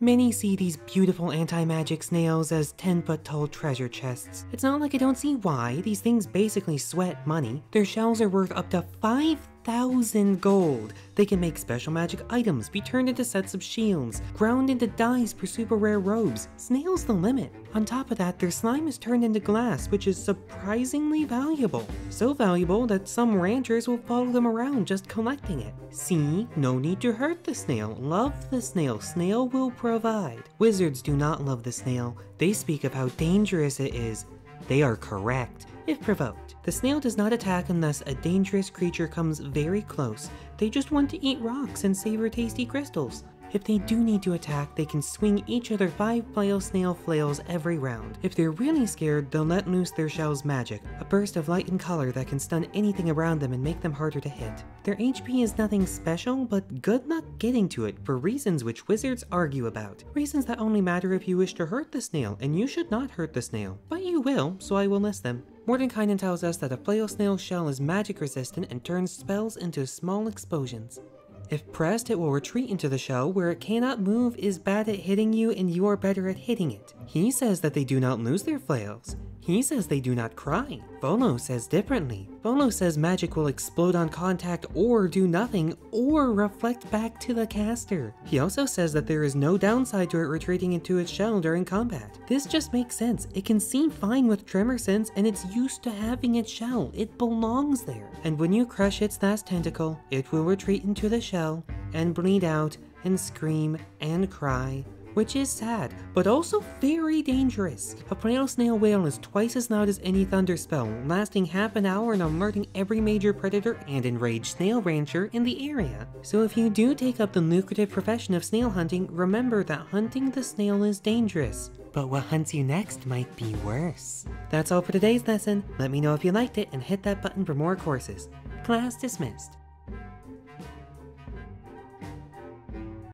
Many see these beautiful anti-magic snails as 10 foot tall treasure chests. It's not like I don't see why, these things basically sweat money. Their shells are worth up to 5,000 gold. They can make special magic items, be turned into sets of shields, ground into dyes for super rare robes. Snail's the limit. On top of that, their slime is turned into glass, which is surprisingly valuable. So valuable that some ranchers will follow them around just collecting it. See, no need to hurt the snail. Love the snail. Snail will provide. Wizards do not love the snail. They speak of how dangerous it is. They are correct, if provoked. The snail does not attack unless a dangerous creature comes very close. They just want to eat rocks and savor tasty crystals. If they do need to attack, they can swing each their 5 flail snail flails every round. If they're really scared, they'll let loose their shell's magic, a burst of light and color that can stun anything around them and make them harder to hit. Their HP is nothing special, but good luck getting to it for reasons which wizards argue about. Reasons that only matter if you wish to hurt the snail, and you should not hurt the snail. But you will, so I will list them. Mordenkainen tells us that a flail snail shell is magic resistant and turns spells into small explosions. If pressed, it will retreat into the shell where it cannot move, is bad at hitting you, and you are better at hitting it. He says that they do not lose their flails. He says they do not cry. Volo says differently. Volo says magic will explode on contact or do nothing or reflect back to the caster. He also says that there is no downside to it retreating into its shell during combat. This just makes sense. It can seem fine with tremorsense and it's used to having its shell. It belongs there. And when you crush its last tentacle, it will retreat into the shell and bleed out and scream and cry which is sad, but also very dangerous. A flail snail wail is twice as loud as any thunder spell, lasting half an hour and alerting every major predator and enraged snail rancher in the area. So if you do take up the lucrative profession of snail hunting, remember that hunting the snail is dangerous. But what hunts you next might be worse. That's all for today's lesson. Let me know if you liked it and hit that button for more courses. Class dismissed.